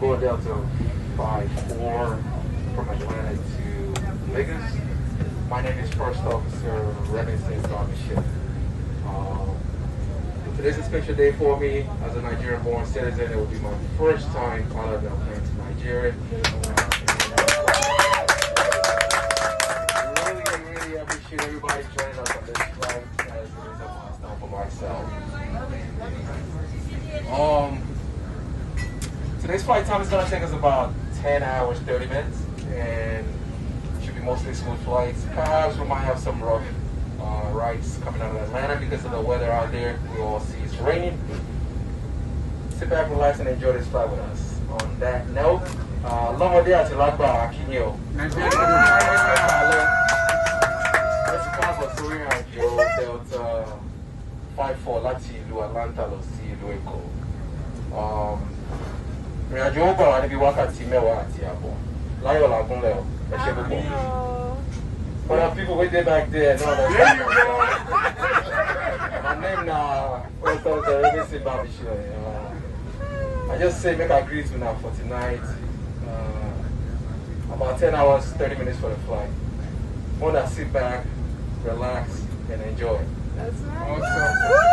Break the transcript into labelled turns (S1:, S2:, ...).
S1: 5-4 from Atlanta to Lagos. My name is First Officer Remington Garmichel. Um, today's a special day for me as a Nigerian-born citizen. It will be my first time of the plane to Nigeria. Uh, really, really appreciate everybody joining us on this flight it is a milestone for myself. Um, today's flight time is going to take us about 10 hours, 30 minutes, and should be mostly smooth flights. Perhaps we might have some rough uh, rides coming out of Atlanta because of the weather out there. We all see it's raining. Sit back, relax, and enjoy this flight with us. On that note, uh, lọ́mọdé àti lágbà akínyìn o. Let's káàbọ̀ sórí ìrìnàjò Delta four láti ìlú Atlanta lọ sí ìlú Èkó. Ìrìnàjò ó gbà wá níbi wákàtí mẹ́wàá àti àbọ̀. Láyọ̀ làgúnlẹ̀ o, ẹ ṣe púpọ̀. For the people way dey back there, no, no.
S2: There you go.
S1: My name na First Officer Remington Babishile. I just say make I greet una for tonight. Uh, about 10 hours, 30 minutes for the flight. Wanna sit back, relax, and enjoy.
S3: That's right.